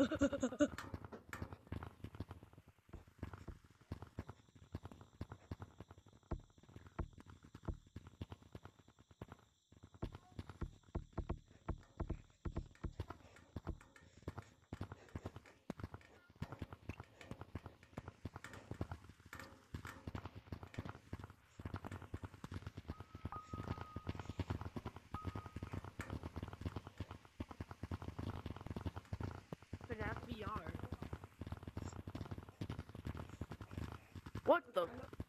FNAF VR. What the?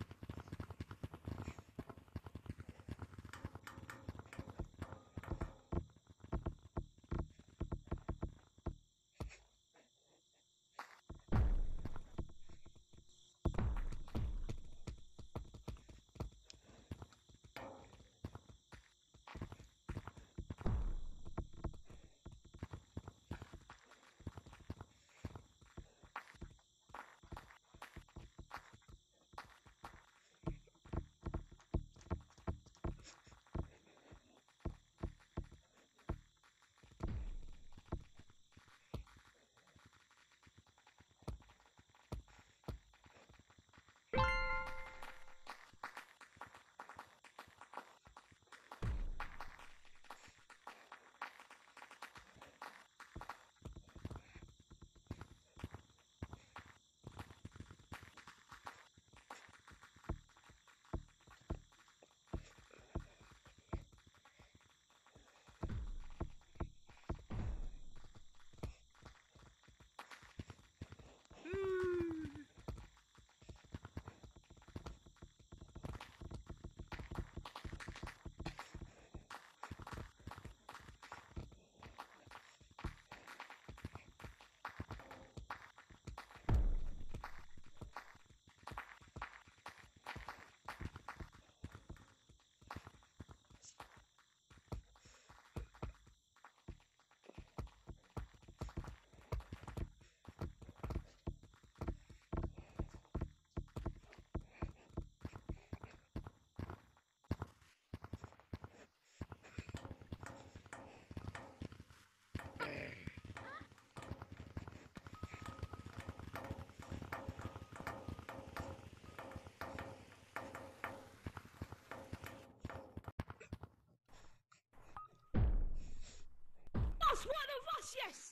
Yes!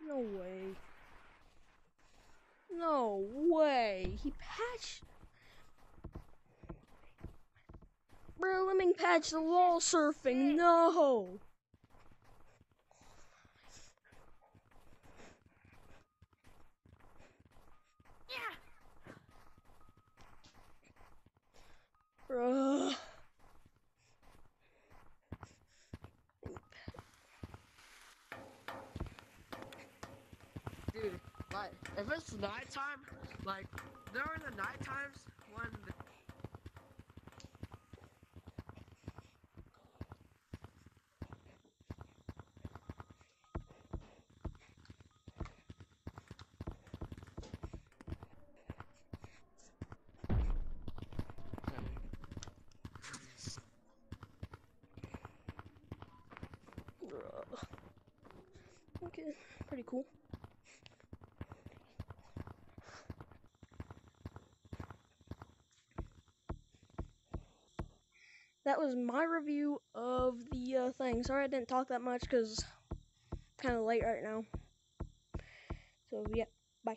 No way. No way. He patched. Bro, let me patch the wall surfing. No. Yeah! Bro. Like, if it's nighttime, like, during the night times, when the Okay, pretty cool. That was my review of the uh, thing. Sorry I didn't talk that much because kind of late right now. So, yeah, bye.